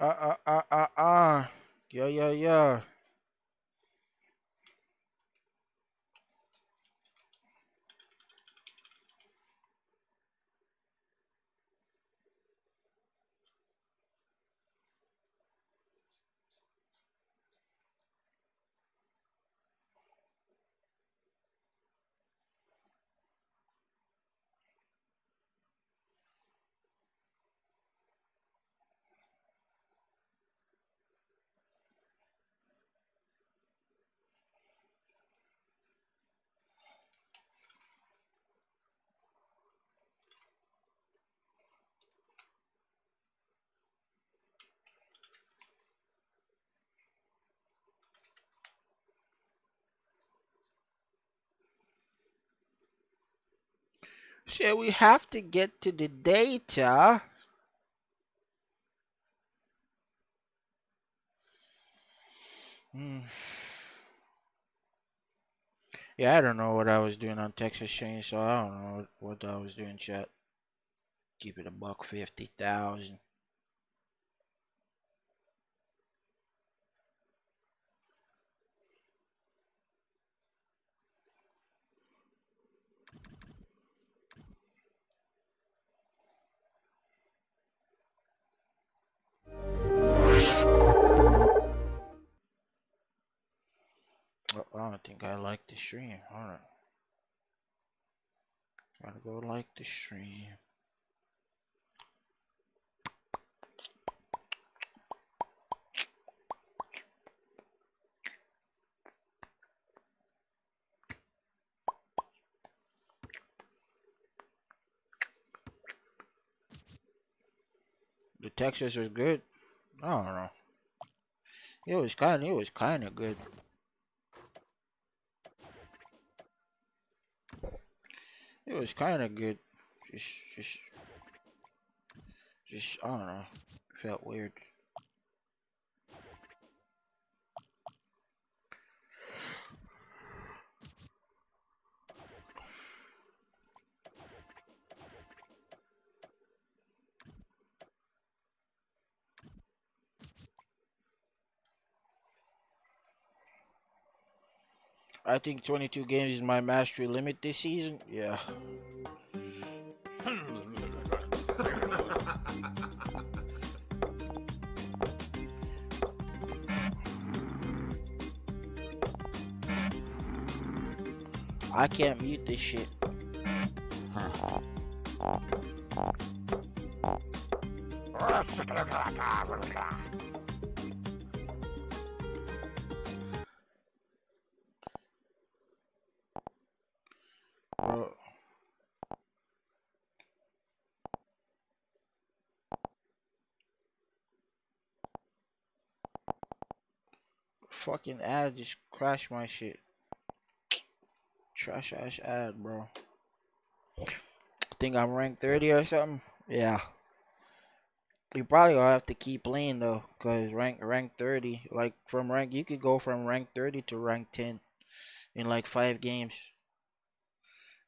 Uh, uh, uh, uh, uh. Yeah, yeah, yeah. So we have to get to the data. Hmm. Yeah, I don't know what I was doing on Texas Chain, so I don't know what I was doing, chat. Keep it a buck fifty thousand. Oh, I don't think I like the stream. Hold on. Gotta go like the stream. The Texas was good. I don't know. It was kind. It was kind of good. It was kind of good. Just, just, just. I don't know. Felt weird. I think 22 games is my mastery limit this season. Yeah. I can't mute this shit. Fucking ad just crashed my shit. Trash ass ad, bro. I Think I'm ranked 30 or something? Yeah. You probably gonna have to keep playing though, cause rank rank 30, like from rank, you could go from rank 30 to rank 10 in like five games.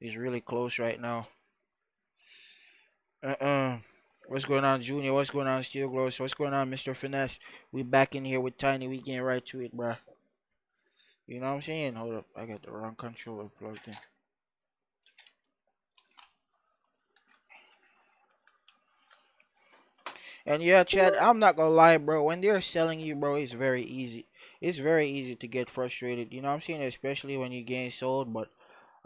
It's really close right now. Uh-uh. What's going on, Junior? What's going on, Steel Glows? What's going on, Mr. Finesse? We back in here with Tiny. We getting right to it, bruh. You know what I'm saying? Hold up. I got the wrong controller plugged in. And yeah, Chad, I'm not gonna lie, bro. When they're selling you, bro, it's very easy. It's very easy to get frustrated. You know what I'm saying? Especially when you're getting sold. But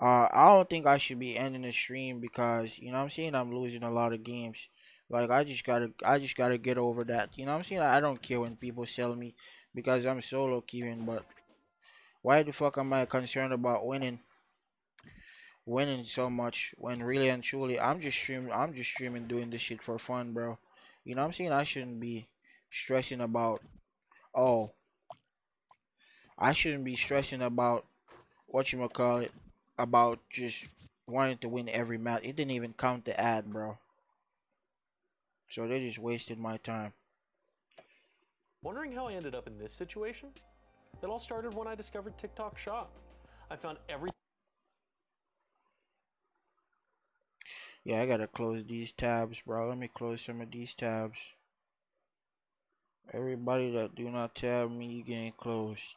uh, I don't think I should be ending the stream because you know what I'm saying I'm losing a lot of games. Like I just gotta, I just gotta get over that. You know what I'm saying? I don't care when people sell me because I'm solo queuing. But why the fuck am I concerned about winning? Winning so much when really and truly I'm just streaming. I'm just streaming doing this shit for fun, bro. You know what I'm saying? I shouldn't be stressing about. Oh, I shouldn't be stressing about what you call it about just wanting to win every match. It didn't even count the ad, bro. So they just wasted my time. Wondering how I ended up in this situation? It all started when I discovered TikTok Shop. I found everything. Yeah, I gotta close these tabs, bro. Let me close some of these tabs. Everybody that do not tab me, you getting closed.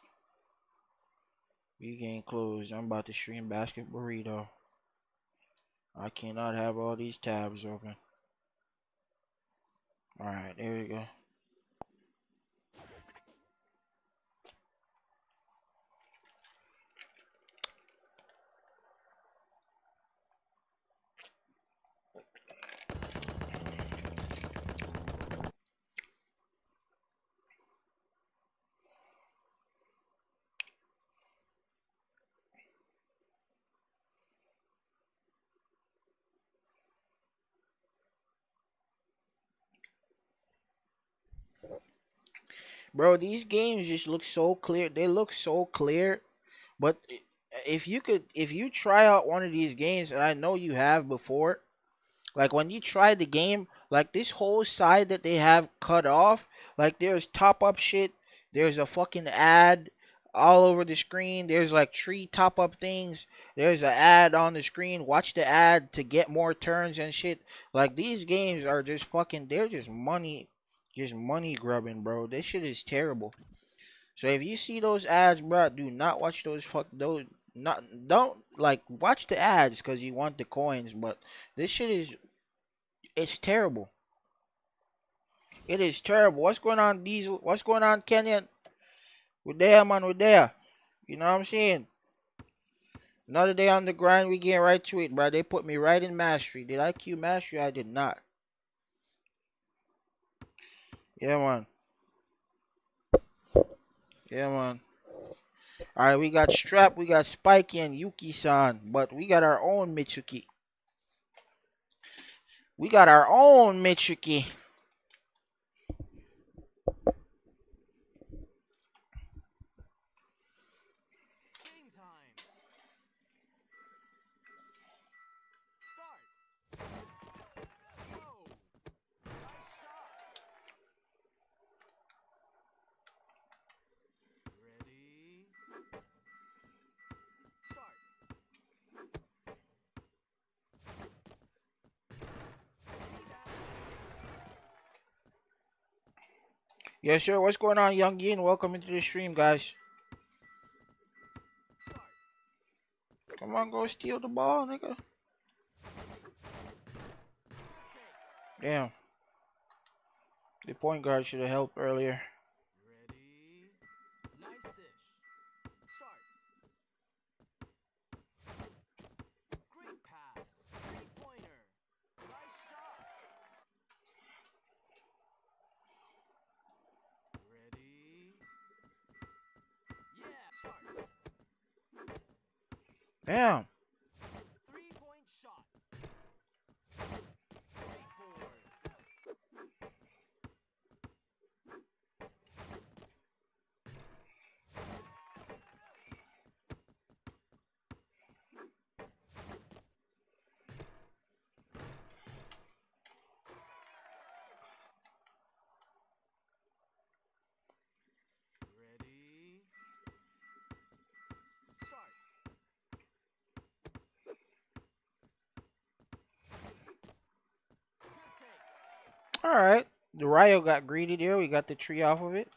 You getting closed. I'm about to stream basket burrito. I cannot have all these tabs open. Alright, there we go. Bro, these games just look so clear. They look so clear. But if you could if you try out one of these games and I know you have before, like when you try the game, like this whole side that they have cut off, like there's top up shit, there's a fucking ad all over the screen. There's like tree top up things. There's an ad on the screen. Watch the ad to get more turns and shit. Like these games are just fucking they're just money just money grubbing, bro. This shit is terrible. So if you see those ads, bro, do not watch those fuck those not don't like watch the ads because you want the coins, but this shit is it's terrible. It is terrible. What's going on, Diesel? What's going on, Kenyan? We're there, man. We're there. You know what I'm saying? Another day on the grind. We get right to it, bro. They put me right in mastery. Did I queue mastery? I did not. Yeah, man. Yeah, man. All right, we got Strap, we got Spikey and Yuki-san, but we got our own Mitsuki. We got our own Mitsuki. Yeah, sure. What's going on, Young Yin? Welcome into the stream, guys. Come on, go steal the ball, nigga. Damn. The point guard should have helped earlier. Damn. Alright. The Ryo got greedy there. We got the tree off of it.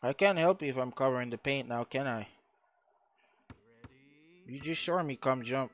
I can't help you if I'm covering the paint now, can I? You just saw me come jump.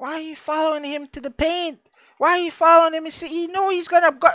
Why are you following him to the paint? Why are you following him? You know he's gonna go.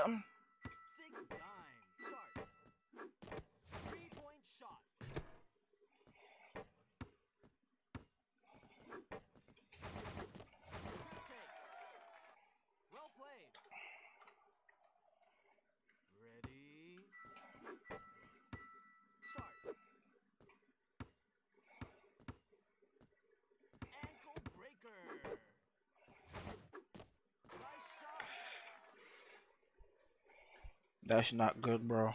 That's not good, bro.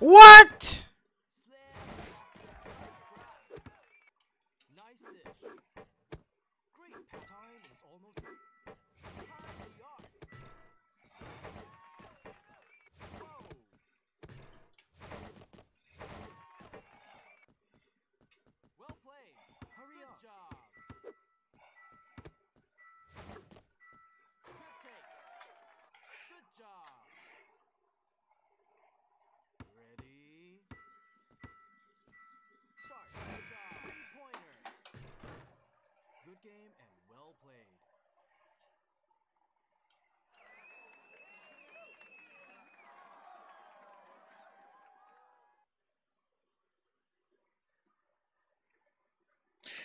What? Game and well played.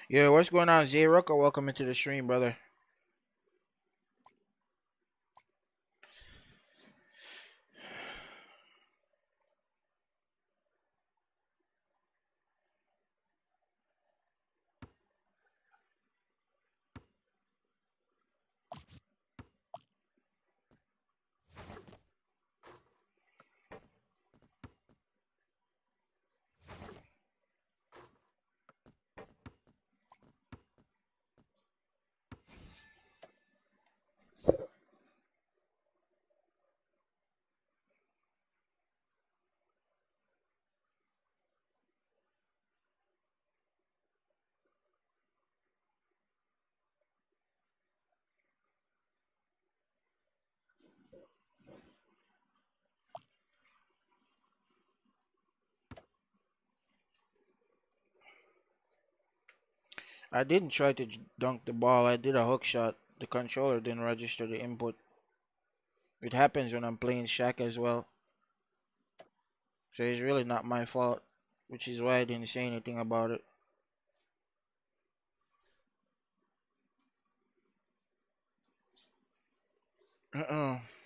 Yeah, what's going on, Zay Rucker? Welcome into the stream, brother. I didn't try to dunk the ball. I did a hook shot. The controller didn't register the input. It happens when I'm playing Shaq as well. So it's really not my fault, which is why I didn't say anything about it. Uh-oh.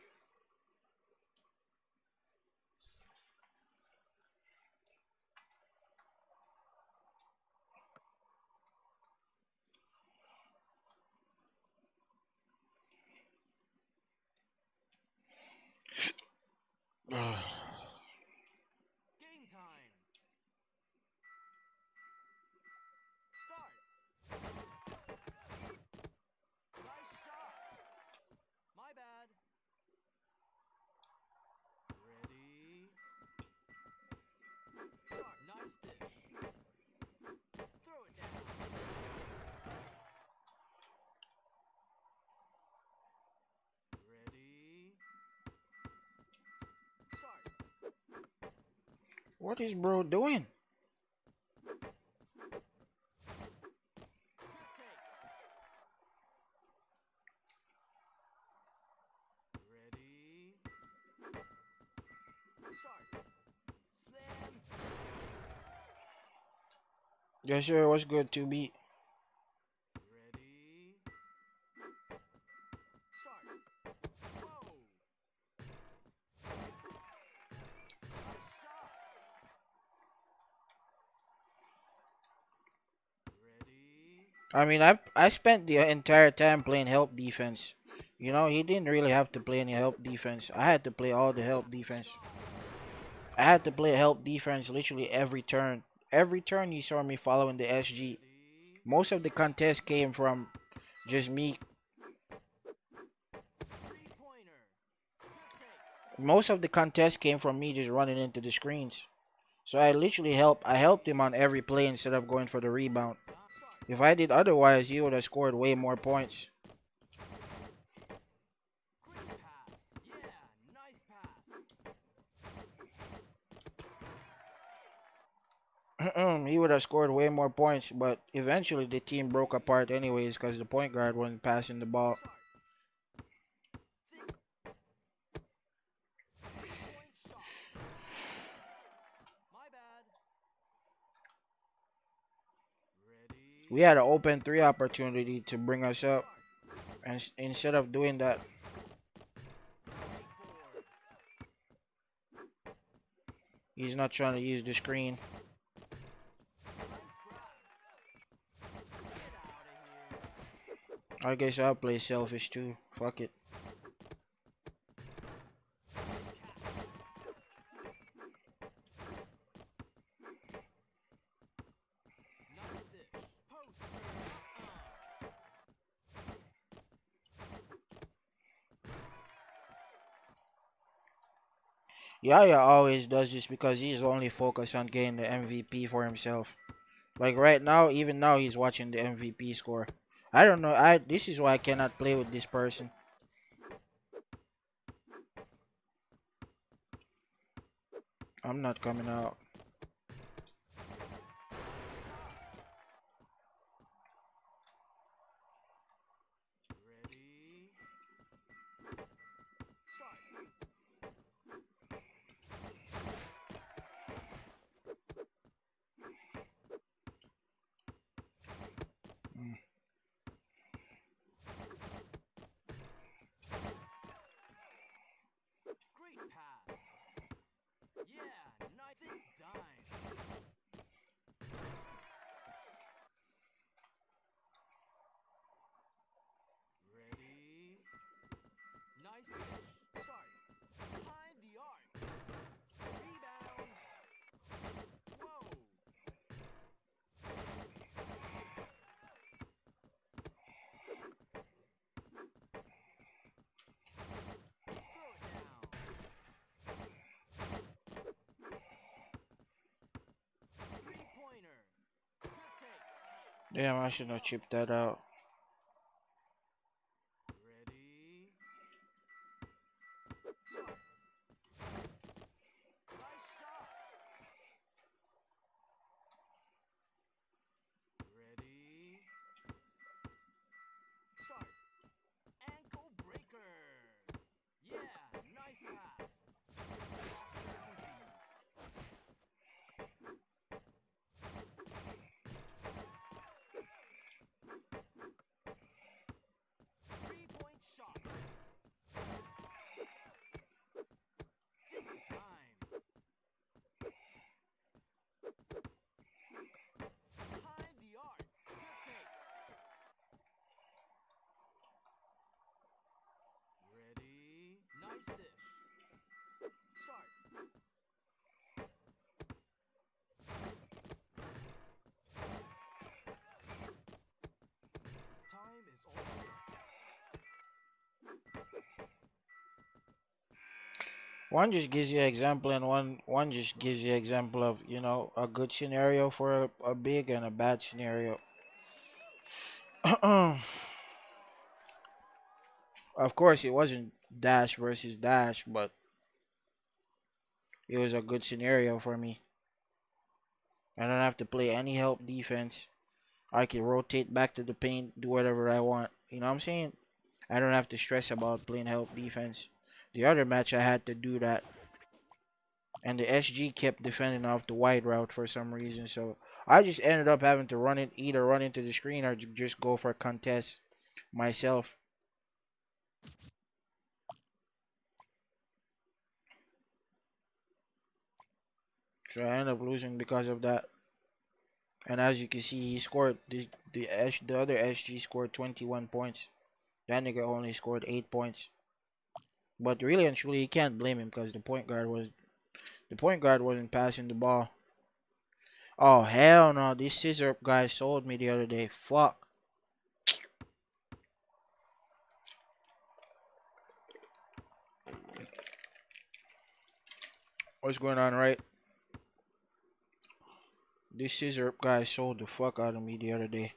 Uh. What is bro doing? Good take. Ready. Start. Slam. Yes, sir. What's good, 2B? I mean, I I spent the entire time playing help defense. You know, he didn't really have to play any help defense. I had to play all the help defense. I had to play help defense literally every turn. Every turn you saw me following the SG. Most of the contest came from just me. Most of the contest came from me just running into the screens. So I literally helped. I helped him on every play instead of going for the rebound. If I did otherwise, he would have scored way more points. He would have scored way more points, but eventually the team broke apart anyways because the point guard wasn't passing the ball. Start. Think. Three-point shot. My bad. Ready. We had an open three opportunity to bring us up, and instead of doing that, he's not trying to use the screen. I guess I'll play selfish too. Fuck it. Yaya always does this because he's only focused on getting the MVP for himself. Like right now, even now he's watching the MVP score. I don't know. I this is why I cannot play with this person. I'm not coming out. Damn, I should have chipped that out. One just gives you example, and one one just gives you example of you know a good scenario for a, a big and a bad scenario. of course, it wasn't dash versus dash, but it was a good scenario for me. I don't have to play any help defense. I can rotate back to the paint, do whatever I want. You know what I'm saying? I don't have to stress about playing help defense. The other match I had to do that. And the SG kept defending off the wide route for some reason. So I just ended up having to run it, either run into the screen or just go for a contest myself. So I ended up losing because of that. And as you can see, he scored the the the other SG scored 21 points. That nigga only scored eight points. But really and truly, you can't blame him because the point guard was the point guard wasn't passing the ball. Oh hell no! This scissor guy sold me the other day. Fuck. What's going on, right? This scissor guy sold the fuck out of me the other day.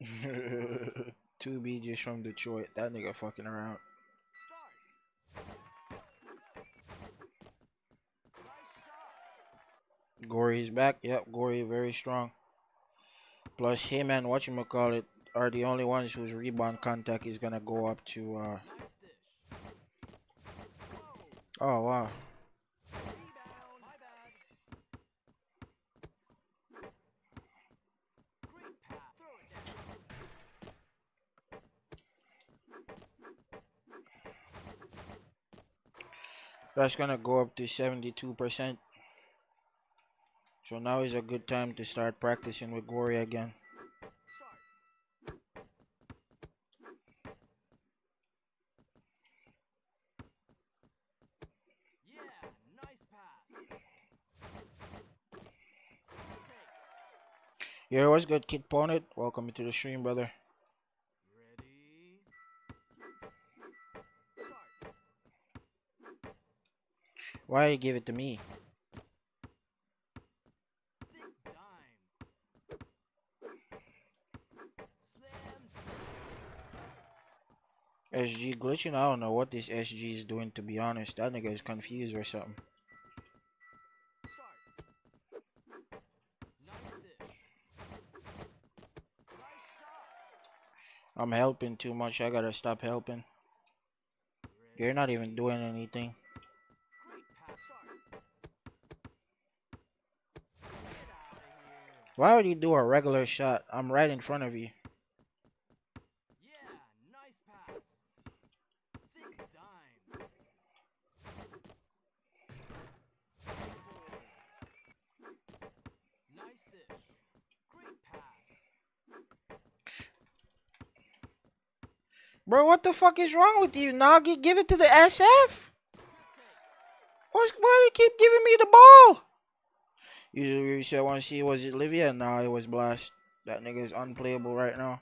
Two B just from Detroit. That nigga fucking around. Gory's back. Yep, Gory very strong. Plus him and whatchamacallit are the only ones whose rebound contact is gonna go up to uh Oh wow. That's gonna go up to 72%. So now is a good time to start practicing with Gory again. Yeah, what's good, Kid Ponet? Welcome to the stream, brother. Why you give it to me? SG glitching? I don't know what this SG is doing to be honest. That nigga is confused or something. I'm helping too much. I gotta stop helping. You're not even doing anything. Why would you do a regular shot? I'm right in front of you. Bro, what the fuck is wrong with you, Nagi? Give it to the SF? What's, why do you keep giving me the ball? You, said to see was it Livia? Nah, it was Blast. That nigga is unplayable right now.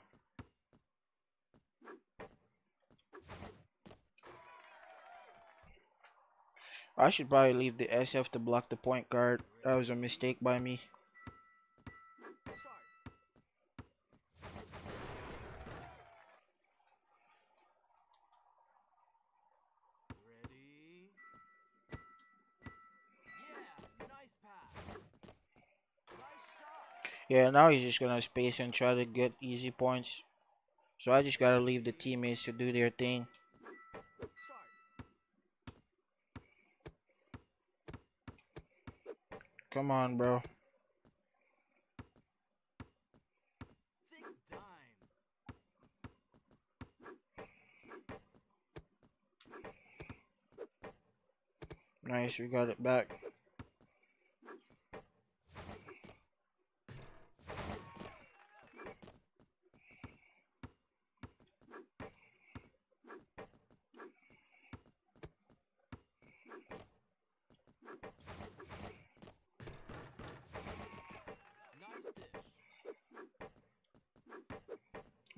I should probably leave the SF to block the point guard. That was a mistake by me. Yeah, now he's just gonna space and try to get easy points. So I just gotta leave the teammates to do their thing. Come on, bro. Nice, we got it back.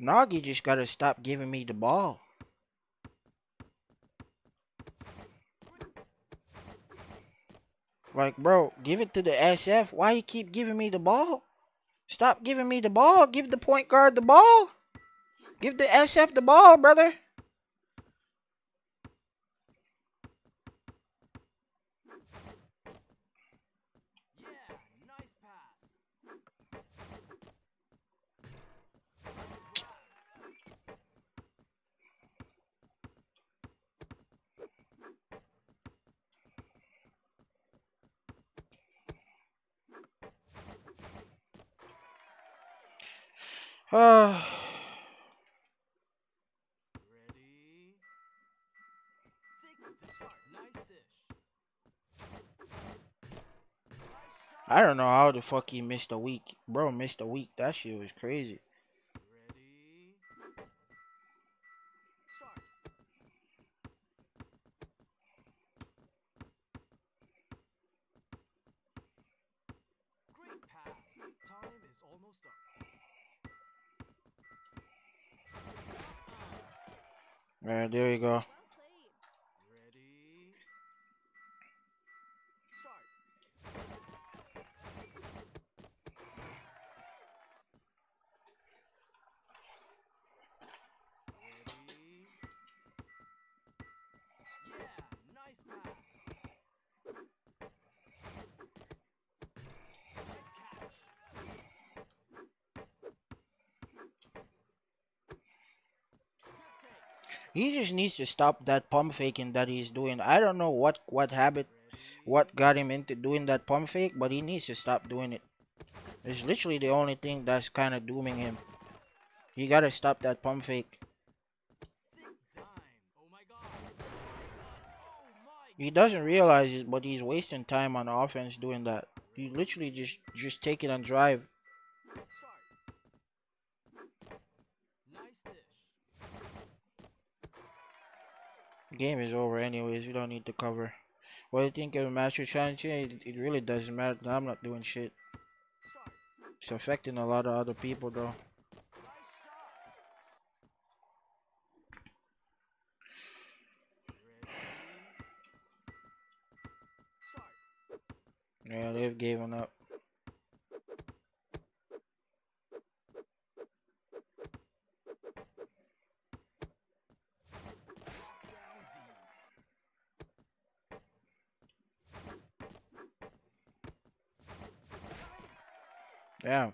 Nagi just gotta stop giving me the ball. Like, bro, give it to the SF. Why you keep giving me the ball? Stop giving me the ball. Give the point guard the ball. Give the SF the ball, brother. I don't know how the fuck he missed a week. Bro missed a week. That shit was crazy. He just needs to stop that pump faking that he's doing. I don't know what what habit what got him into doing that pump fake, but he needs to stop doing it. It's literally the only thing that's kind of dooming him. You gotta stop that pump fake. He doesn't realize it, but he's wasting time on offense doing that. He literally just just take it and drive. Start. Nice dish. Game is over anyways. We don't need to cover. What do you think of Master Challenge? It, it really doesn't matter. I'm not doing shit. It's affecting a lot of other people though. Yeah, they've given up. Yeah.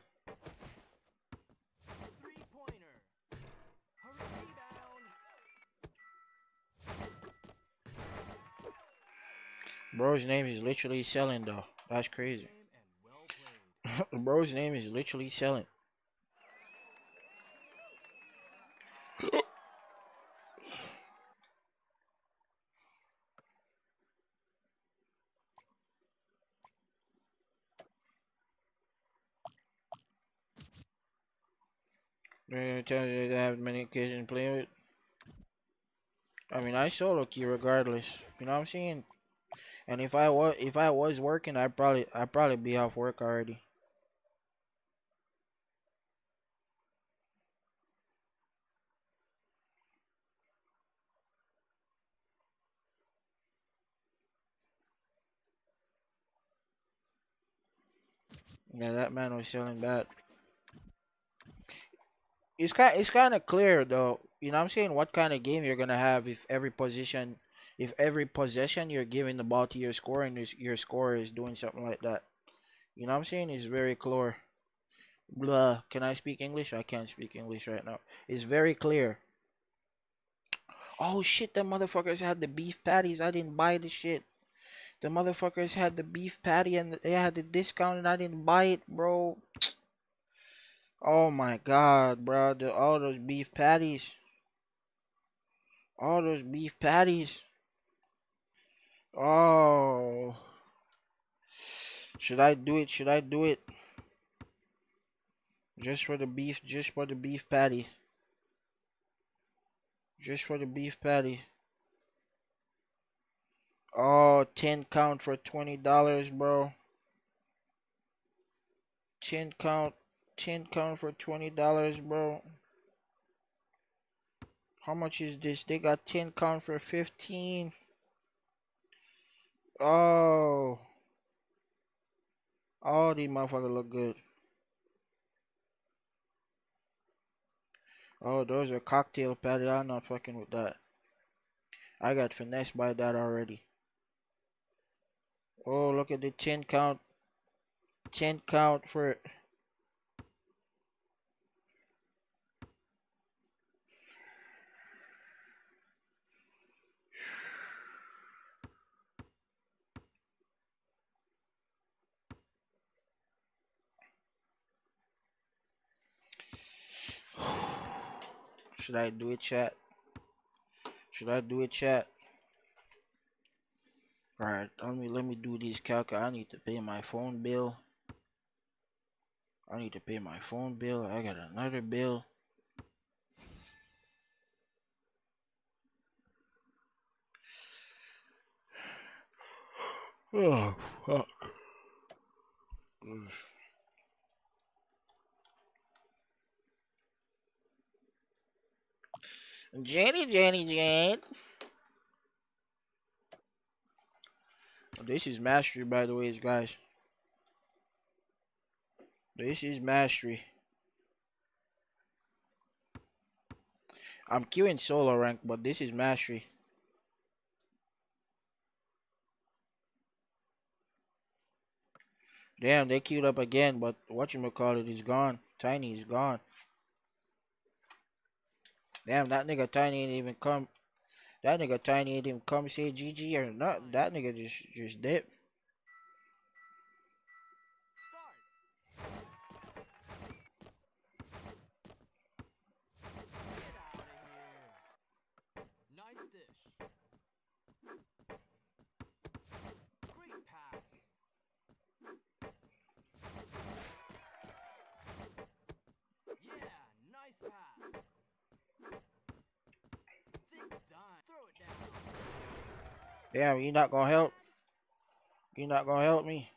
Bro's name is literally selling though. That's crazy. Bro's name is literally selling. They don't have many occasions to play with. I mean, I solo key regardless. You know what I'm saying? And if I was if I was working, I'd probably I'd probably be off work already. Yeah, that man was selling bad. It's kind it's kind of clear though. You know what I'm saying? What kind of game you're gonna have if every position, if every possession you're giving the ball to your and your your scorer is doing something like that. You know what I'm saying? It's very clear. Blah. Can I speak English? I can't speak English right now. It's very clear. Oh shit! The motherfuckers had the beef patties. I didn't buy the shit. The motherfuckers had the beef patty and they had the discount and I didn't buy it, bro. Oh my god, bro. The, all those beef patties. All those beef patties. Oh. Should I do it? Should I do it? Just for the beef, just for the beef patty. Just for the beef patty. Oh, 10 count for $20, bro. 10 count, 10 count for $20, bro. How much is this? They got 10 count for 15. Oh. Oh, these motherfuckers look good. Oh, those are cocktail patty. I'm not fucking with that. I got finessed by that already. Oh, look at the 10 count. 10 count for Should I do it, chat? Should I do it, chat? Alright, let me let me do this calc. I need to pay my phone bill. I need to pay my phone bill. I got another bill. Oh fuck. Ugh. Jenny, Jenny, Jan. Oh, this is mastery, by the way, guys. This is mastery. I'm queuing solo rank, but this is mastery. Damn, they queued up again, but whatchamacallit is gone. Tiny is gone. Damn, that nigga Tiny ain't even come. That nigga Tiny ain't even come say GG or not. That nigga just just dip. Start. Get out of here. Nice dish. Great pass. Yeah, nice pass. Thick dime. Throw it down. Damn, you not gonna help? You not gonna help me?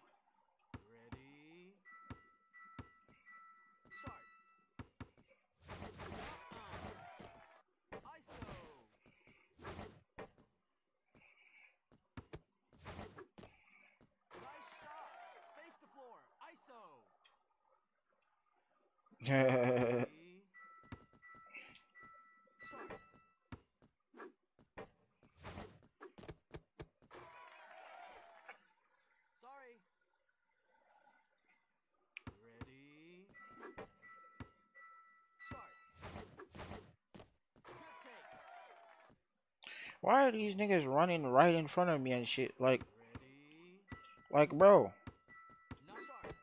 These niggas running right in front of me and shit? Like, like, bro. Now start.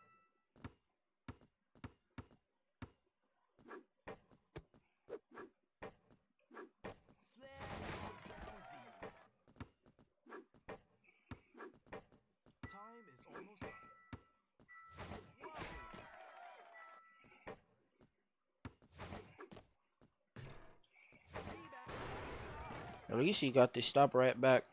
Slam down deep. Time is almost up. Whoa! Rebound. At least he got this stop right back.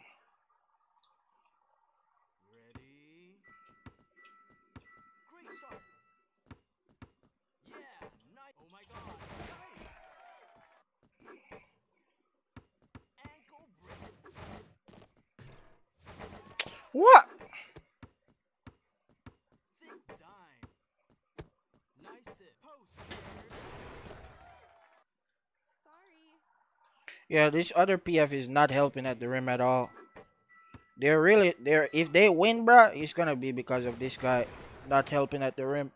Yeah, this other PF is not helping at the rim at all. They're really they're if they win, bruh, it's gonna be because of this guy not helping at the rim.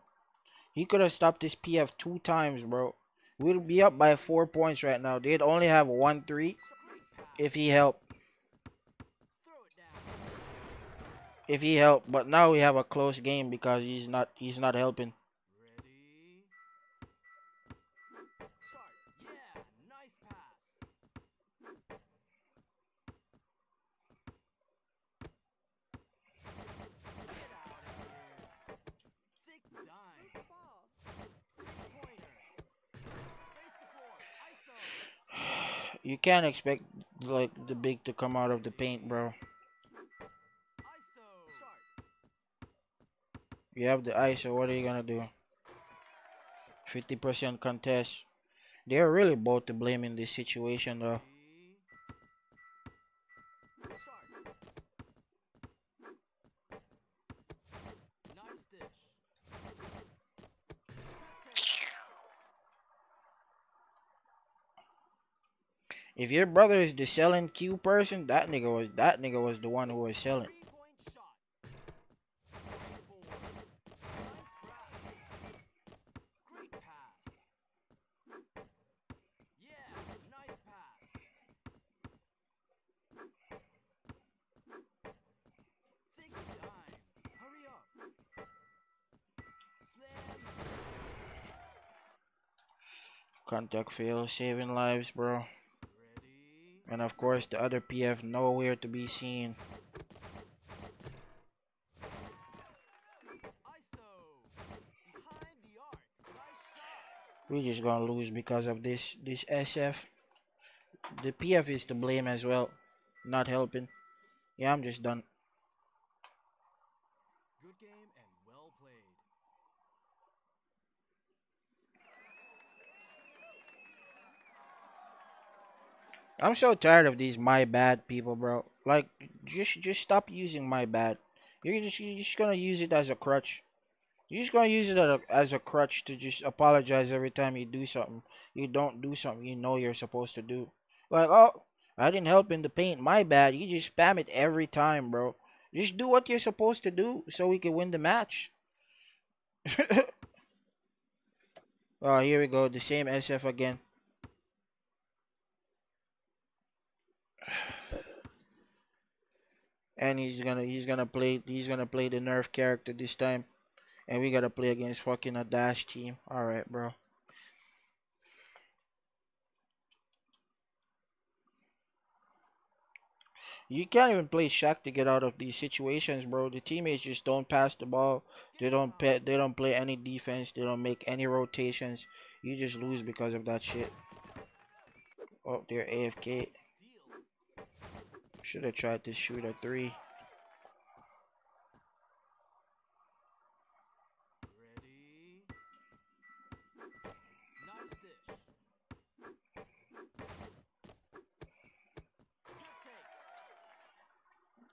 He could have stopped this PF two times, bro. We'll be up by four points right now. They'd only have one three if he helped. If he helped, but now we have a close game because he's not he's not helping. Can't expect like the big to come out of the paint, bro. You have the ISO. What are you gonna do? Fifty percent contest. They're really both to blame in this situation, though. If your brother is the selling Q person, that nigga was that nigga was the one who was selling. Contact fail, saving lives, bro. And of course, the other PF nowhere to be seen. We're just gonna lose because of this this SF. The PF is to blame as well, not helping. Yeah, I'm just done. Good game and well played. I'm so tired of these my bad people, bro. Like, just just stop using my bad. You're just you're just gonna use it as a crutch. You're just gonna use it as a, as a crutch to just apologize every time you do something. You don't do something you know you're supposed to do. Like, oh, I didn't help in the paint. My bad. You just spam it every time, bro. Just do what you're supposed to do so we can win the match. oh, here we go. The same SF again. And he's gonna he's gonna play he's gonna play the nerf character this time. And we gotta play against fucking a dash team. All right bro. You can't even play Shaq to get out of these situations bro. The teammates just don't pass the ball. They don't pay, they don't play any defense. They don't make any rotations. You just lose because of that shit. Oh they're AFK. Should have tried to shoot a three.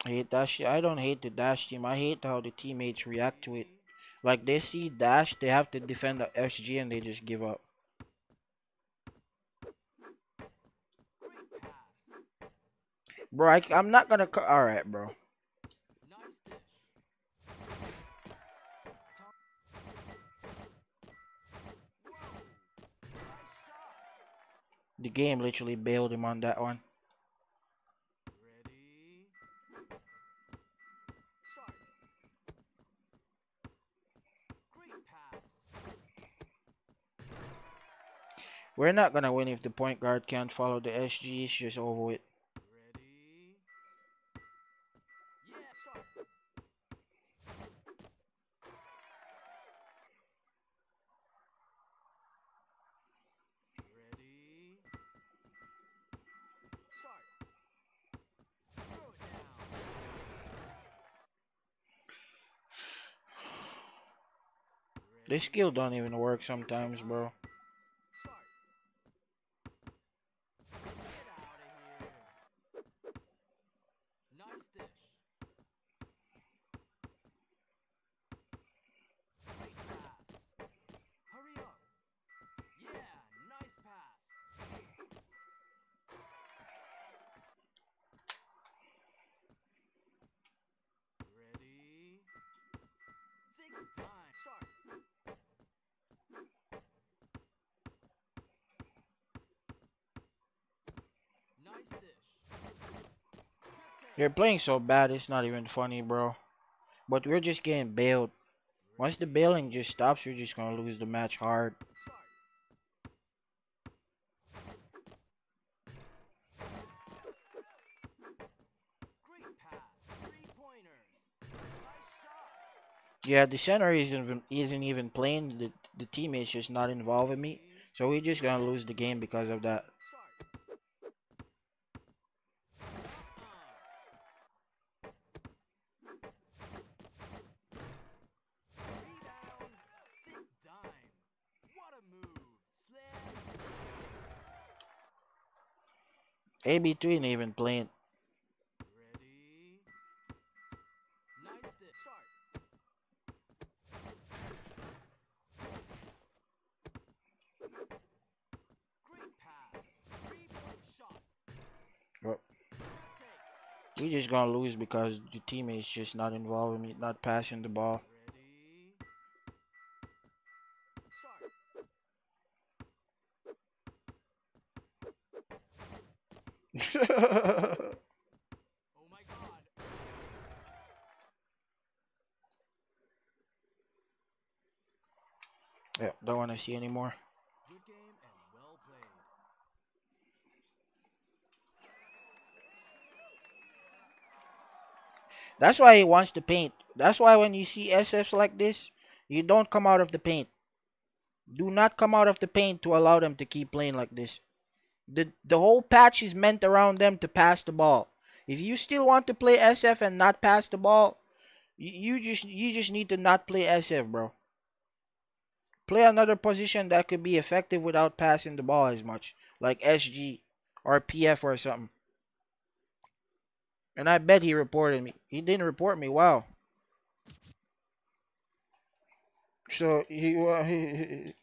I hate that shit. I don't hate the dash team. I hate how the teammates react to it. Like they see dash, they have to defend the SG and they just give up. Great pass. Bro, I, am not gonna. All right, bro. The game literally bailed him on that one. We're not gonna win if the point guard can't follow the SG. It's just over with. This skill don't even work sometimes, bro. They're playing so bad, it's not even funny, bro. But we're just getting bailed. Once the bailing just stops, we're just gonna lose the match hard. Yeah, the center isn't even, isn't even playing. The the teammates just not involving me. So we're just gonna lose the game because of that. Maybe didn't even blink. We just gonna lose because the teammates just not involving me, not passing the ball. Yeah, don't want to see anymore. Good game and well played. That's why he wants to paint. That's why when you see SFs like this, you don't come out of the paint. Do not come out of the paint to allow them to keep playing like this. The the whole patch is meant around them to pass the ball. If you still want to play SF and not pass the ball, you, you just you just need to not play SF, bro. Play another position that could be effective without passing the ball as much, like SG or PF or something. And I bet he reported me. He didn't report me. Wow. So he, wa- he, he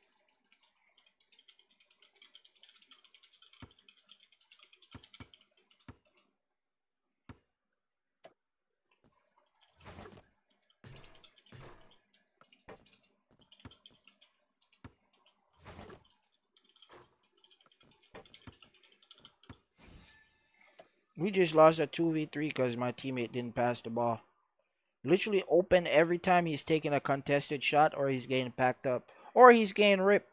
we just lost a 2v3 because my teammate didn't pass the ball. Literally open every time he's taking a contested shot or he's getting packed up or he's getting ripped.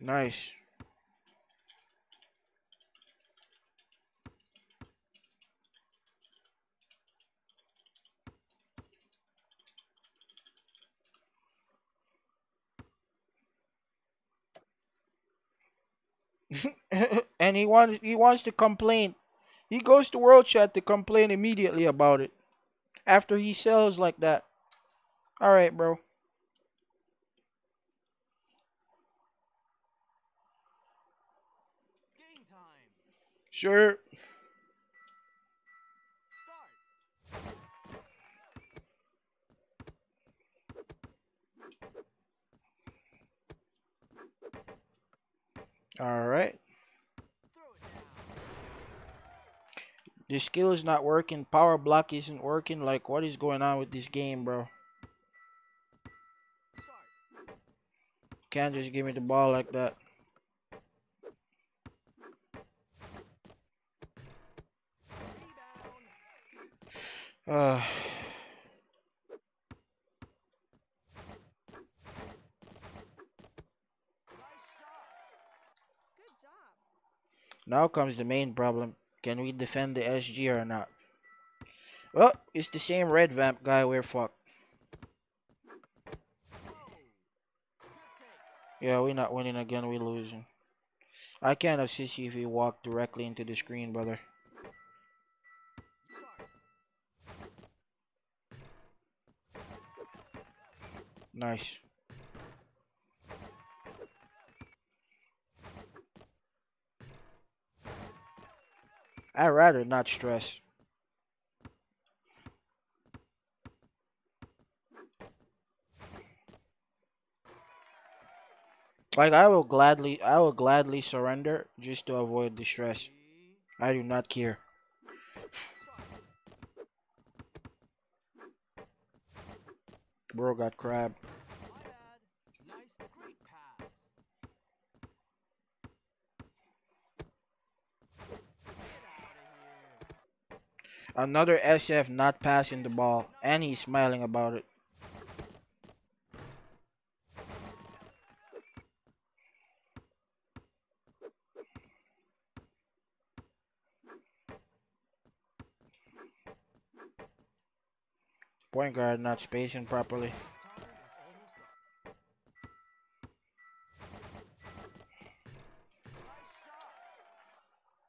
Nice. And he wants he wants to complain. He goes to World Chat to complain immediately about it after he sells like that. All right, bro. Game time. Sure. All right. The skill is not working. Power block isn't working. Like, what is going on with this game, bro? Can't just give me the ball like that. Uh, now comes the main problem. Can we defend the SG or not? Well, it's the same red vamp guy. We're fucked. Yeah, we're not winning again. We're losing. I can't assist you if you walk directly into the screen, brother. Nice. I'd rather not stress. Like I will gladly I will gladly surrender just to avoid the stress. I do not care. Bro got crab. My bad. Nice. Great pass. Get out of here. Another SF not passing the ball and he's smiling about it. Point guard not spacing properly.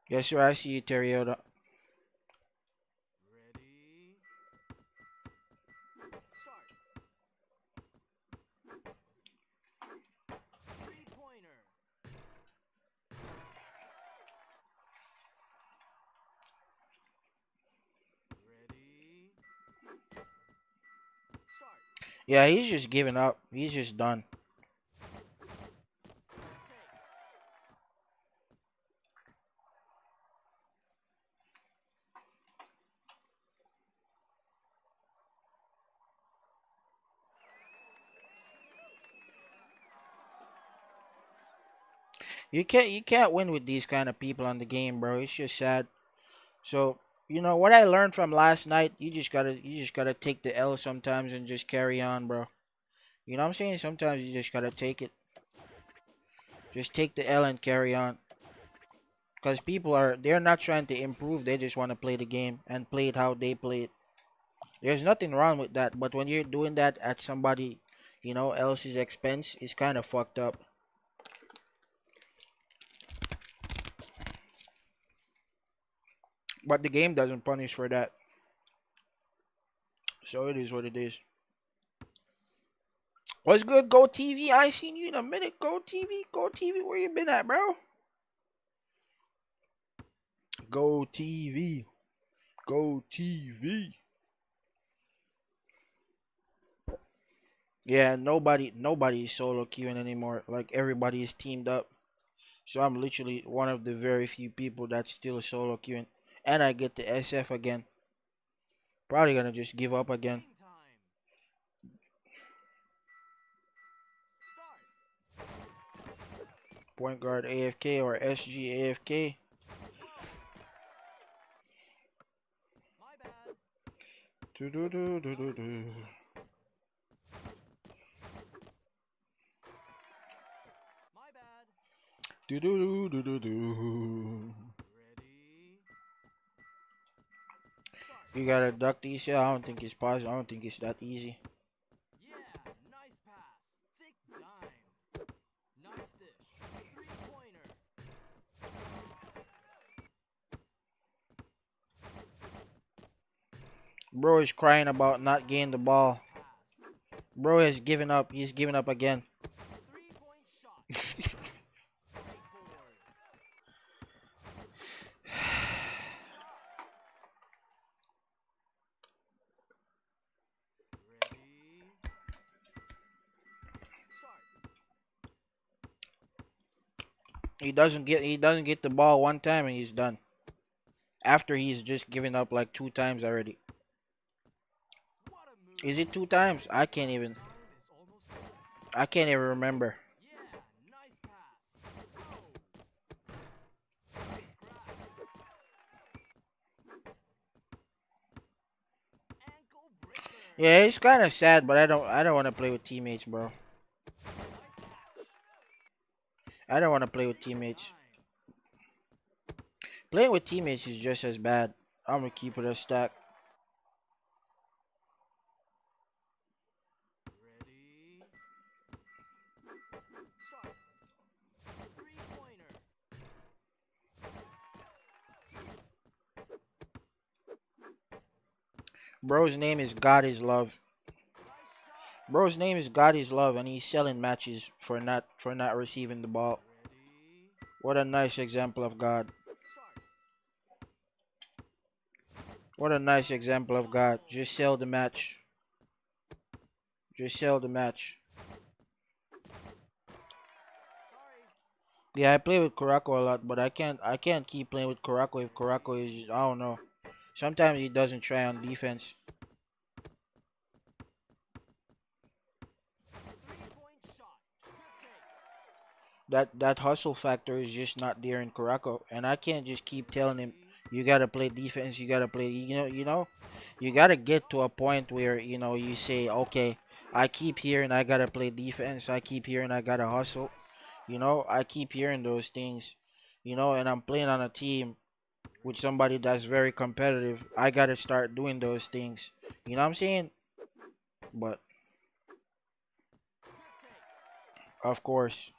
Yes, sir. I see you, Terriota. Yeah, he's just giving up. He's just done. You can't you can't win with these kind of people on the game, bro. It's just sad. So you know what I learned from last night. You just gotta you just gotta take the L sometimes and just carry on, bro. You know what I'm saying? Sometimes you just gotta take it. Just take the L and carry on. Cause people are they're not trying to improve. They just want to play the game and play it how they play it. There's nothing wrong with that. But when you're doing that at somebody, you know, else's expense, it's kind of fucked up. But the game doesn't punish for that. So it is what it is. What's good, Go TV? I seen you in a minute. Go TV, Go TV, where you been at, bro? Go TV, Go TV. Yeah, nobody, nobody is solo queuing anymore. Like everybody is teamed up. So I'm literally one of the very few people that's still solo queuing, and I get the SF again. Probably gonna just give up again. Point guard AFK or SG AFK. Do-do-do-do-do-do. My bad. Do-do-do-do-do-do. Ready. You gotta duck these. Yeah, I don't think it's possible. I don't think it's that easy. Yeah, nice pass. Thick dime. Nice dish. Three pointer. Bro is crying about not getting the ball. Bro has given up. He's given up again. Doesn't get. He doesn't get the ball one time and he's done. After he's just given up like two times already. Is it two times? I can't even. I can't even remember. Yeah, it's kind of sad, but I don't. I don't want to play with teammates, bro. Nice catch. I don't want to play with teammates. Playing with teammates is just as bad. I'm gonna keep it a stack. Bro's name is God is Love. Bro's name is God is Love, and he's selling matches for not for not receiving the ball. What a nice example of God. What a nice example of God. Just sell the match. Just sell the match. Yeah, I play with Kurako a lot, but I can't I can't keep playing with Kurako if Kurako is I don't know. Sometimes he doesn't try on defense. Three point shot. Good take. That that hustle factor is just not there in Kurako, and I can't just keep telling him you gotta play defense. You gotta play. You know. You know. You gotta get to a point where you know you say, okay, I keep hearing I gotta play defense. I keep hearing I gotta hustle. You know. I keep hearing those things. You know, and I'm playing on a team with somebody that's very competitive. I gotta start doing those things. You know what I'm saying? But of course,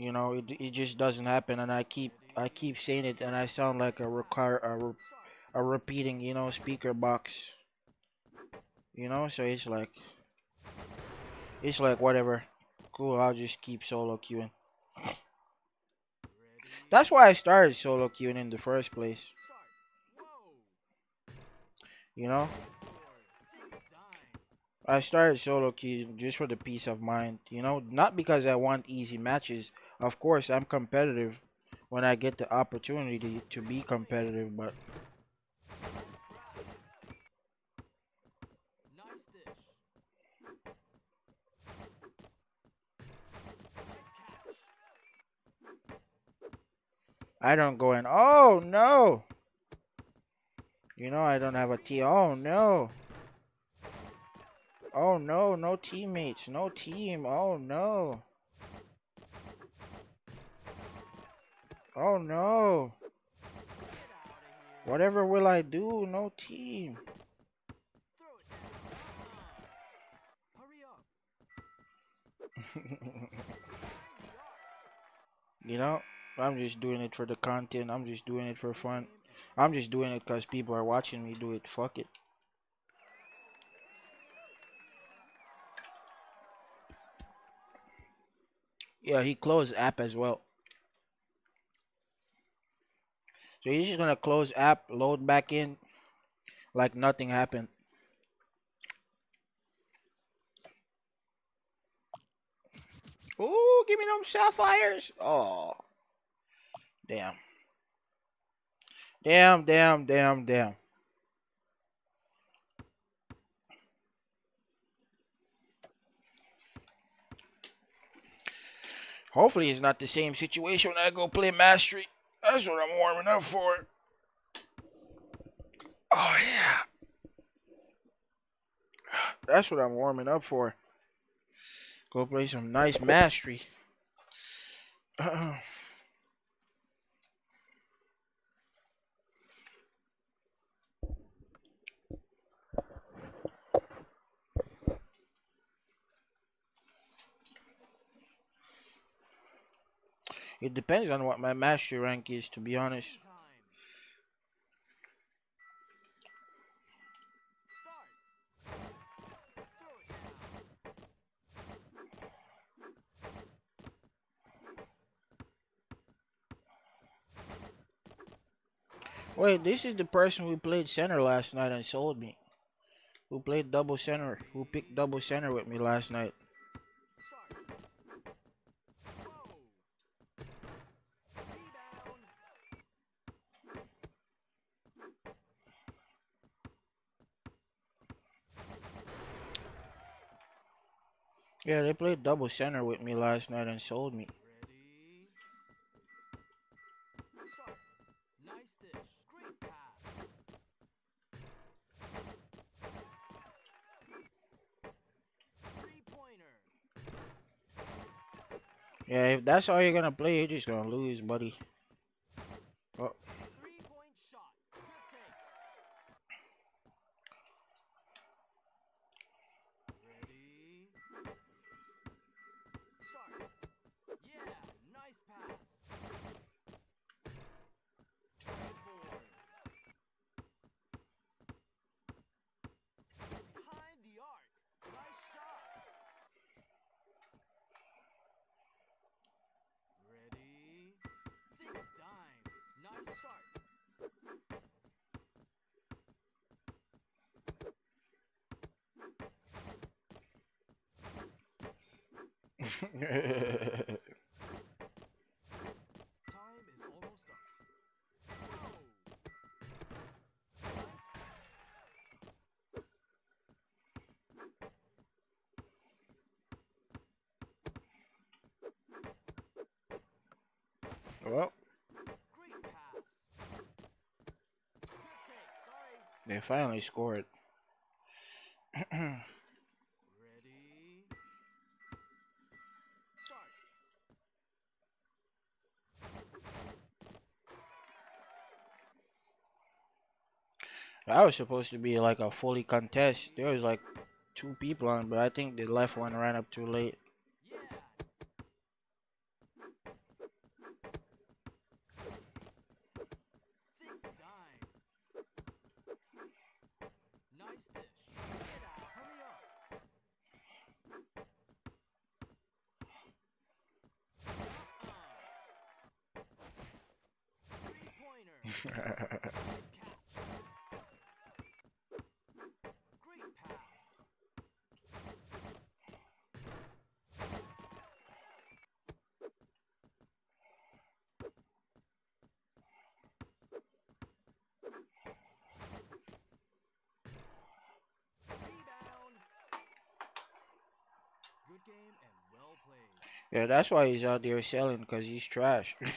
you know it. It just doesn't happen, and I keep I keep saying it and I sound like a require a, a repeating, you know, speaker box. You know, so it's like it's like whatever. Cool, I'll just keep solo queuing. That's why I started solo queuing in the first place. You know. I started solo queuing just for the peace of mind. You know, not because I want easy matches. Of course, I'm competitive when I get the opportunity to, be competitive, but. I don't go in. Oh no! You know I don't have a T. Oh no! Oh no! No teammates. No team. Oh no! Oh no! Whatever will I do? No team. You know, I'm just doing it for the content. I'm just doing it for fun. I'm just doing it because people are watching me do it. Fuck it. Yeah, he closed app as well. So you're just gonna close app, load back in, like nothing happened. Ooh, give me them sapphires. Oh, damn. Damn, damn, damn, damn. Hopefully, it's not the same situation when I go play Mastery. That's what I'm warming up for. Oh, yeah. That's what I'm warming up for. Go play some nice Mastery. It depends on what my mastery rank is, to be honest. Wait, this is the person who played center last night and sold me. Who played double center? Who picked double center with me last night? Yeah, they played double center with me last night and sold me. Yeah, if that's all you're gonna play, you're just gonna lose, buddy. well, they finally scored. That was supposed to be like a fully contest. There was like two people on, but I think the left one ran up too late. Yeah. Nice catch. Great pass. Rebound. Good game and well played. Yeah, that's why he's out there selling because he's trash.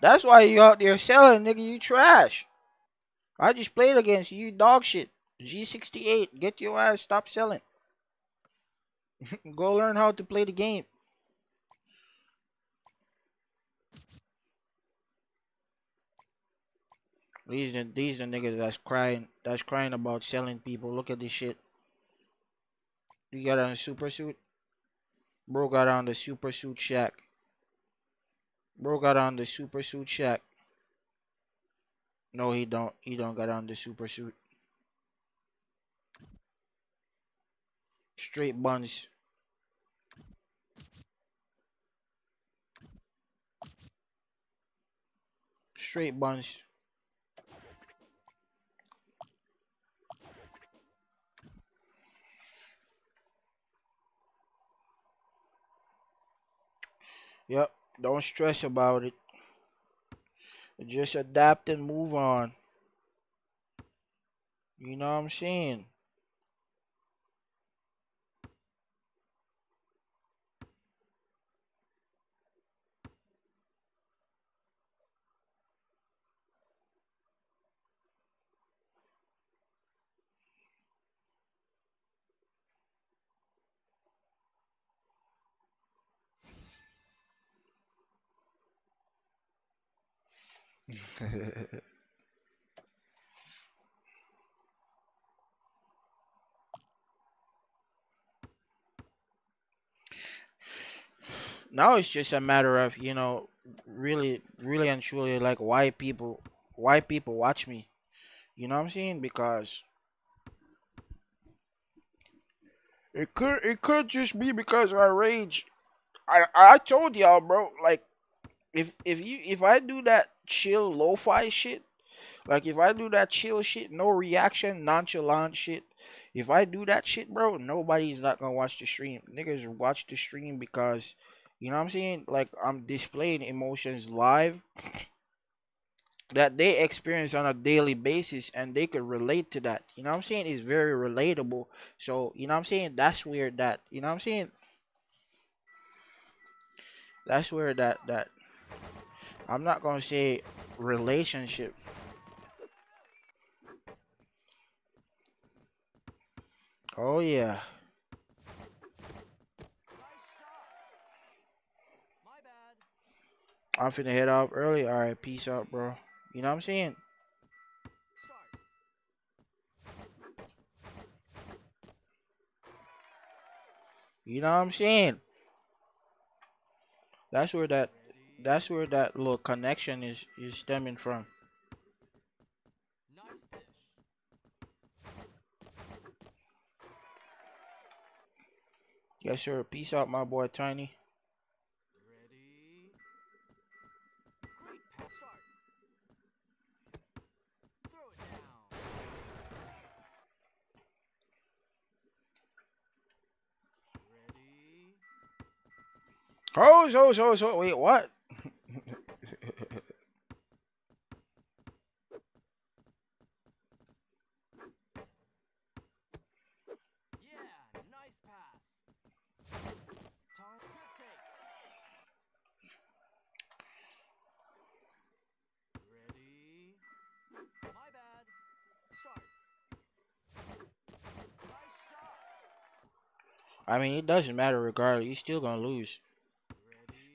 that's why you out there selling, nigga. You trash. I just played against you, you dog shit. G68, get your ass, stop selling. Go learn how to play the game. These the these the niggas that's crying that's crying about selling people. Look at this shit. You got on a super suit? Bro got on the super suit Shaq. Bro got on the super suit Shaq. No, he don't. He don't got on the super suit. Straight buns. Straight buns. Yep. Don't stress about it. Just adapt and move on. You know what I'm saying? Now it's just a matter of you know really really and truly like why people why people watch me. You know what i'm saying? Because it could it could just be because i rage. I i told y'all bro like if if you if i do that chill lo-fi shit like if i do that chill shit no reaction nonchalant shit if i do that shit bro nobody's not gonna watch the stream niggas watch the stream because you know what I'm saying? Like I'm displaying emotions live that they experience on a daily basis and they could relate to that. You know what I'm saying? It's very relatable. So, you know what I'm saying? That's where that, you know what I'm saying? That's where that that I'm not going to say relationship. Oh yeah. I'm finna head off early. All right, peace out, bro. You know what I'm saying? You know what I'm saying? That's where that. That's where that little connection is is stemming from. Yes, sir. Peace out, my boy Tiny. Ready. Great pass. Start. Throw it I mean, it doesn't matter regardless. You're still gonna lose.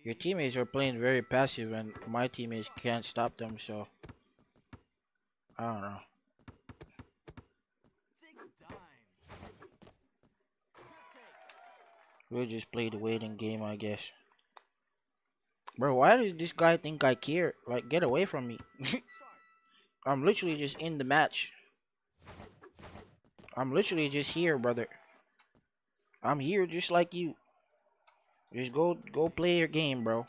Your teammates are playing very passive, and my teammates can't stop them. So I don't know. We'll just play the waiting game, I guess. Bro, why does this guy think I care? Like, get away from me. I'm literally just in the match. I'm literally just here, brother. I'm here just like you. Just go go play your game, bro.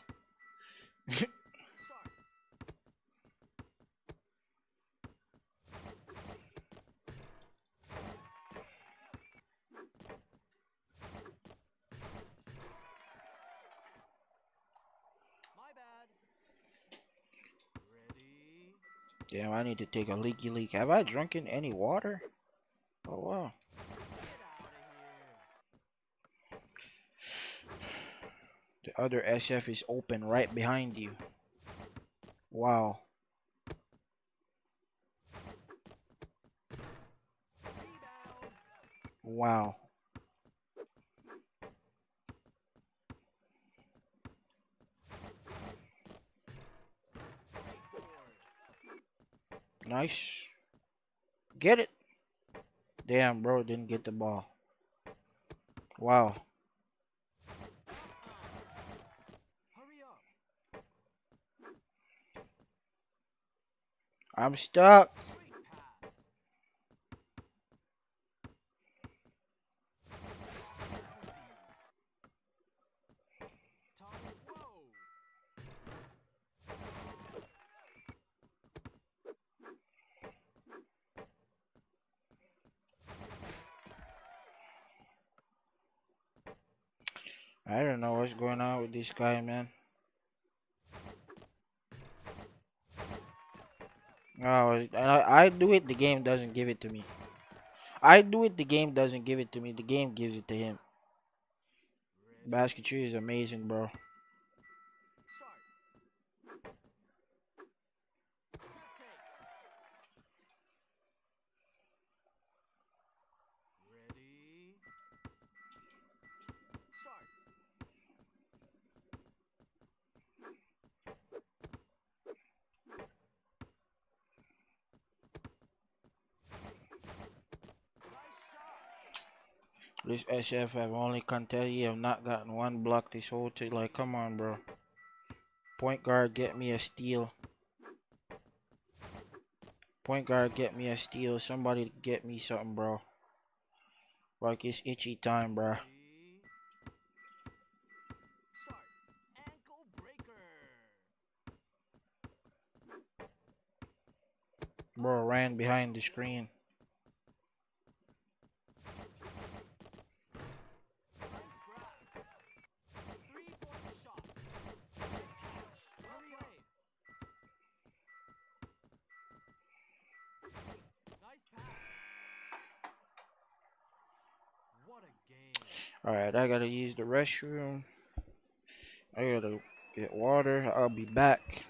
Damn, I need to take a leaky leak. Have I drunken any water? Oh, wow. The other SF is open right behind you. Wow. Wow. Nice. Get it. Damn, bro, didn't get the ball. Wow. I'm stuck. I don't know what's going on with this guy, man. Oh, I, I do it, the game doesn't give it to me. I do it, the game doesn't give it to me. The game gives it to him. Basketrio is amazing, bro. SF have only Contelli have not gotten one block this whole thing. Like, come on, bro. Point guard, get me a steal. Point guard, get me a steal. Somebody get me something, bro. Like, it's itchy time, bro. Bro ran behind the screen. Alright, I gotta use the restroom. I gotta get water. I'll be back.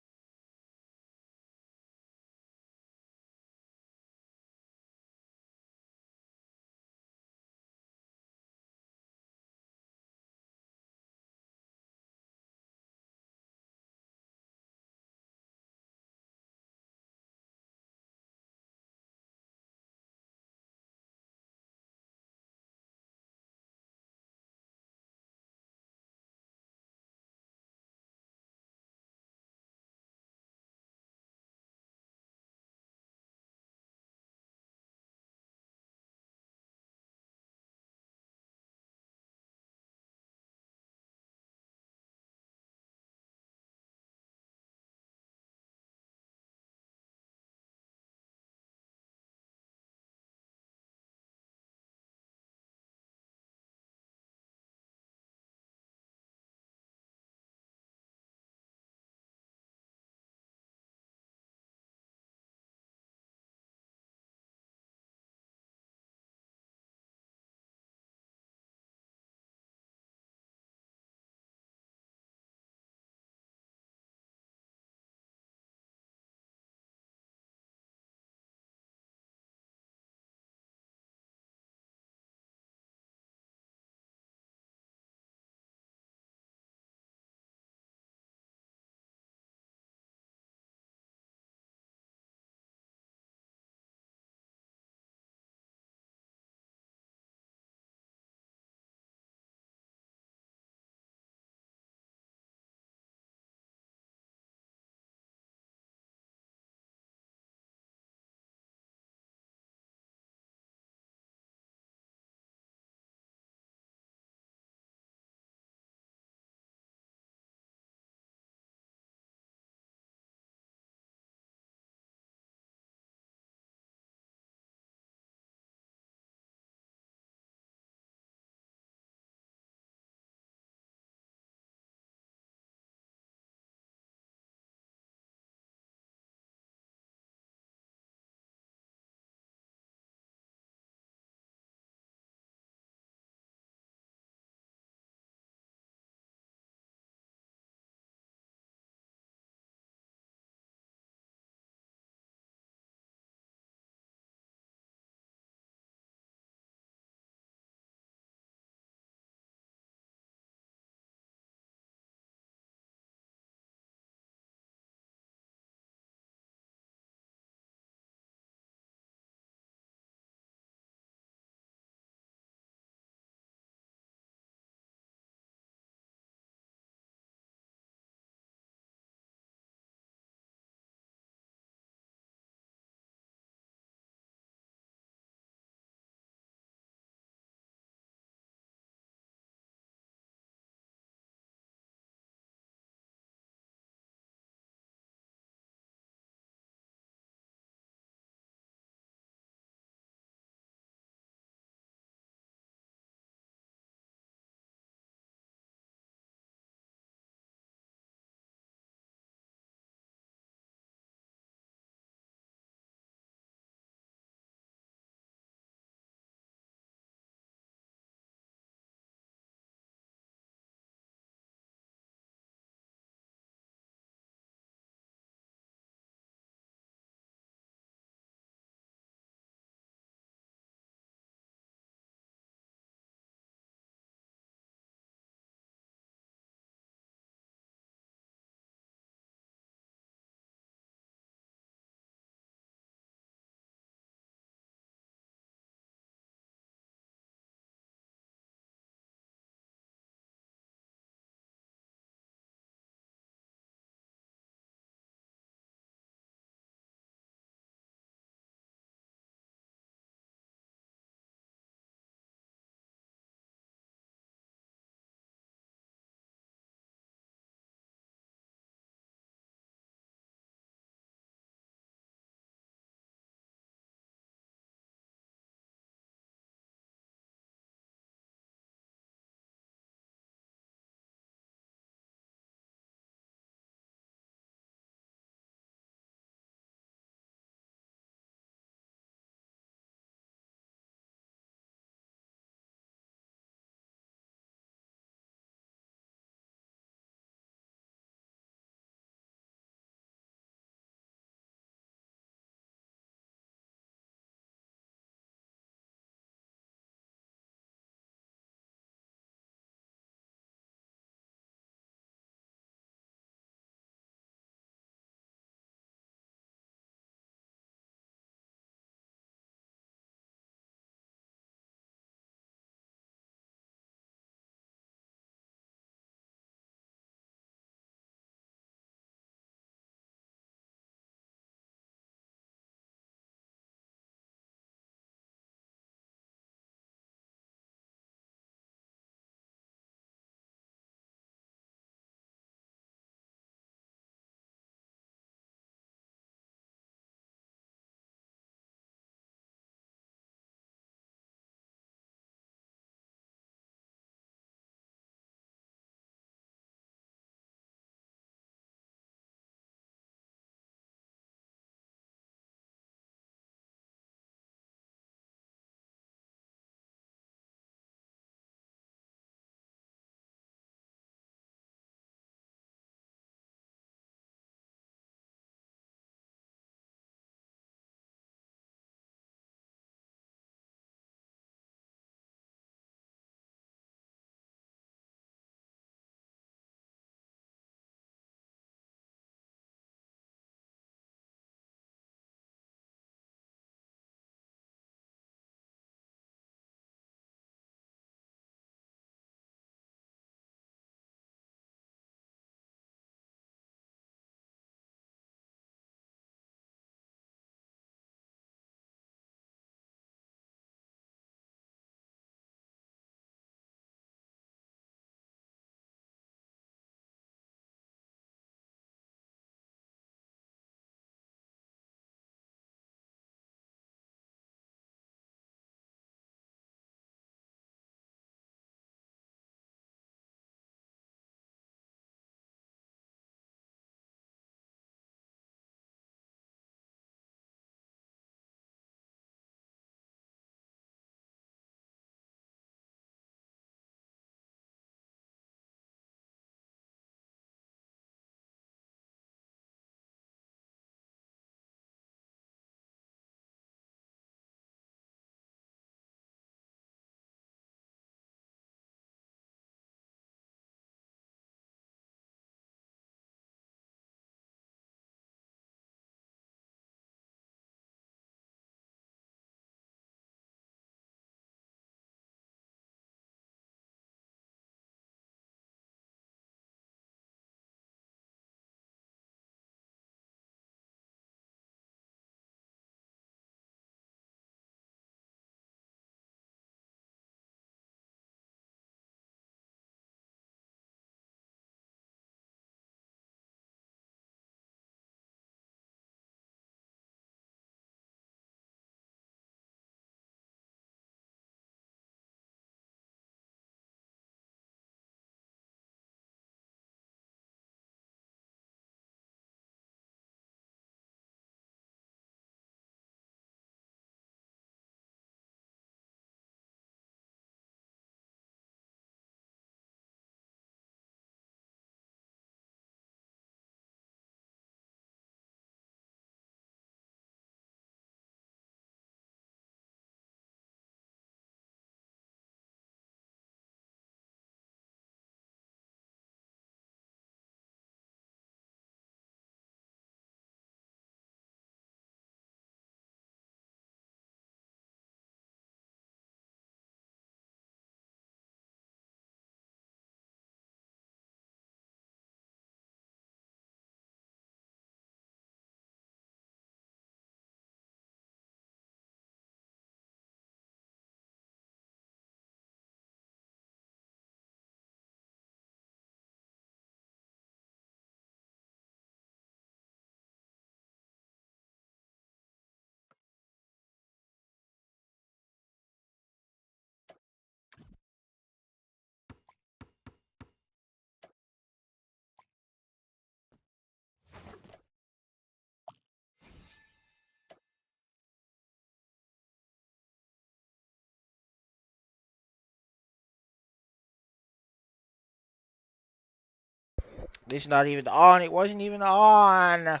This not even on. It wasn't even on.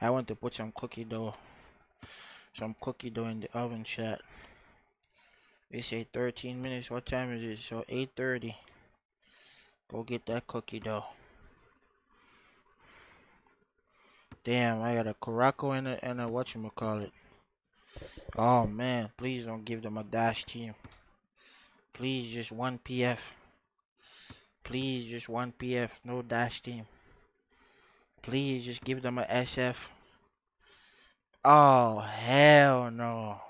I want to put some cookie dough. Some cookie dough in the oven chat. They say 13 minutes. What time is it? So 8.30. Go get that cookie dough. Damn, I got a Caraco and a, and a whatchamacallit. Oh man, please don't give them a dash team. Please, just one PF. Please, just one PF, no dash team. Please, just give them a SF. Oh, hell no.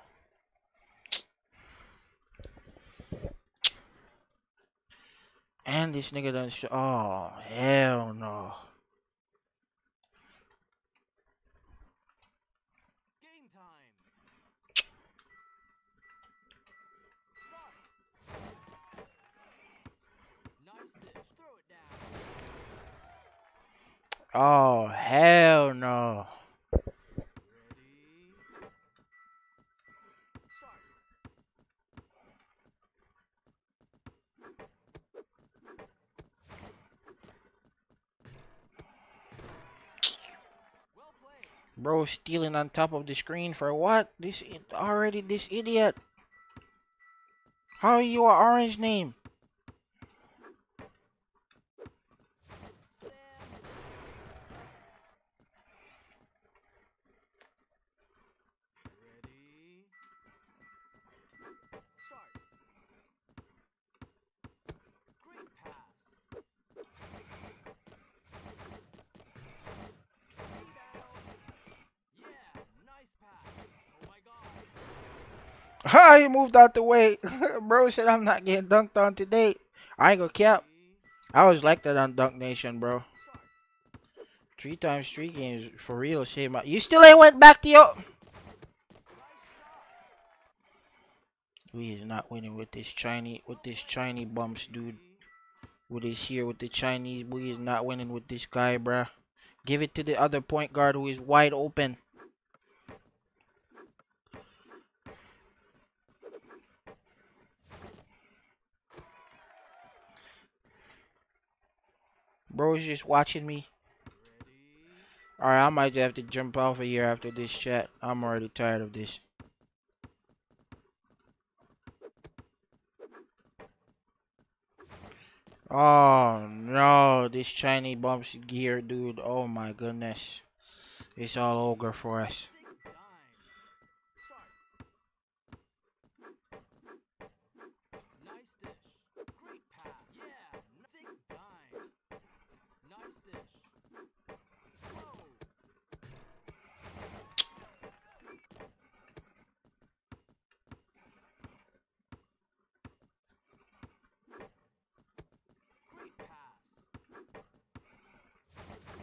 And this nigga done. Oh, hell no. Game time. Start. Nice dish. Throw it down. Oh, hell no. Bro stealing on top of the screen for what? This already this idiot. How are you a orange name? Ha! He moved out the way. bro said I'm not getting dunked on today. I ain't gonna cap. I was like that on Dunk Nation, bro. Three times three games for real. My. You still ain't went back to your. We is not winning with this Chinese with this Chinese bumps, dude. With this here with the Chinese, we is not winning with this guy, bruh. Give it to the other point guard who is wide open. Bro's just watching me. Alright, I might have to jump off of here after this chat. I'm already tired of this. Oh no, this Chinese bumps gear, dude. Oh my goodness. It's all ogre for us. Big dime. Start. Nice dish. Great pass. Yeah, big dime. Nice dish. Whoa. Great pass.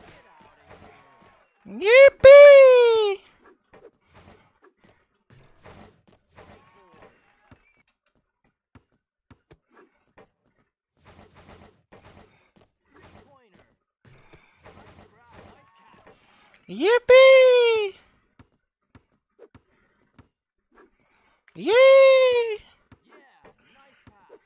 Get out of here. Yippee! Yippee! Yay! Yeah, nice pass.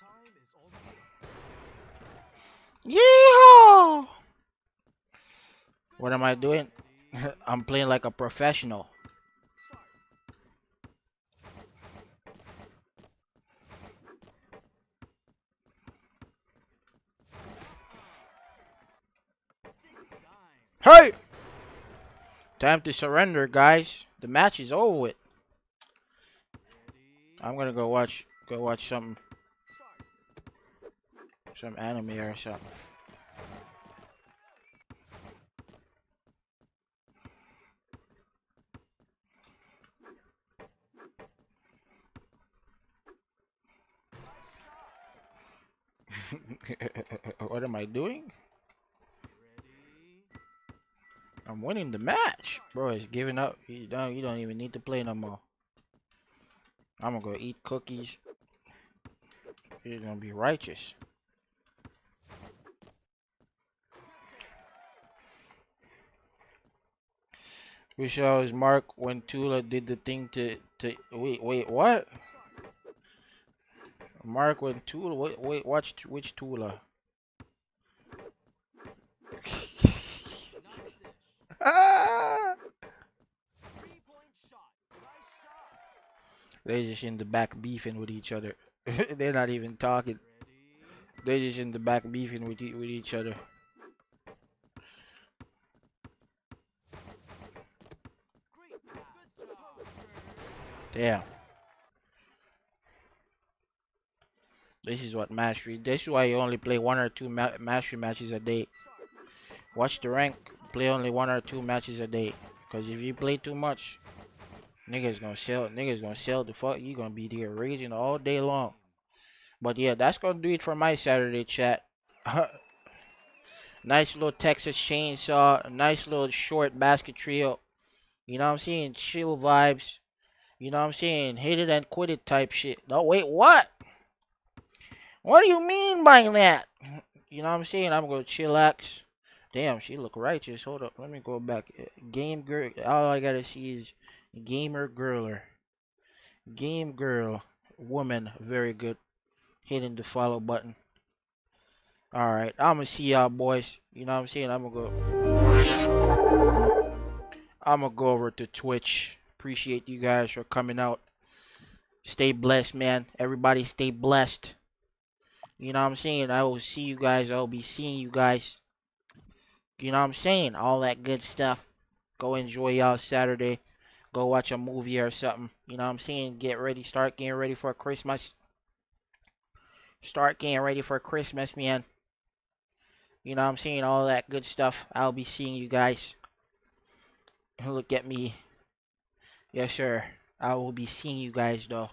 Time is almost up. Yeehaw! What am I doing? I'm playing like a professional. Start. Big dime. Hey! Time to surrender, guys. The match is over with. I'm gonna go watch go watch some some anime or something. what am I doing? I'm winning the match. Bro, he's giving up. He's done. You don't even need to play no more. I'm gonna go eat cookies. He's gonna be righteous. Which shows Mark when Tula did the thing to to wait wait what? Mark when Tula wait wait watch which dish. Ah! They just in the back beefing with each other. They're not even talking. They just in the back beefing with e- with each other. Damn. This is what mastery. This is why you only play one or two ma- mastery matches a day. Watch the rank. Play only one or two matches a day. Cause if you play too much, niggas gonna sell. Niggas gonna sell the fuck. You gonna be there raging all day long. But yeah, that's gonna do it for my Saturday chat. nice little Texas chainsaw. Nice little short basket trio. You know what I'm saying? Chill vibes. You know what I'm saying? Hit it and quit it type shit. No, wait, what? What do you mean by that? You know what I'm saying? I'm gonna chillax. Damn, she look righteous. Hold up, let me go back. Game girl. All I gotta see is gamer girler. Game girl, woman, very good. Hitting the follow button. All right, I'm gonna see y'all boys. You know what I'm saying? I'm gonna go. I'm gonna go over to Twitch. Appreciate you guys for coming out. Stay blessed, man. Everybody stay blessed. You know what I'm saying? I will see you guys. I will be seeing you guys. You know what I'm saying? All that good stuff. Go enjoy y'all Saturday. Go watch a movie or something. You know what I'm saying? Get ready. Start getting ready for Christmas. Start getting ready for Christmas, man. You know what I'm saying? All that good stuff. I'll be seeing you guys. Look at me. Yes, sir. I will be seeing you guys, though.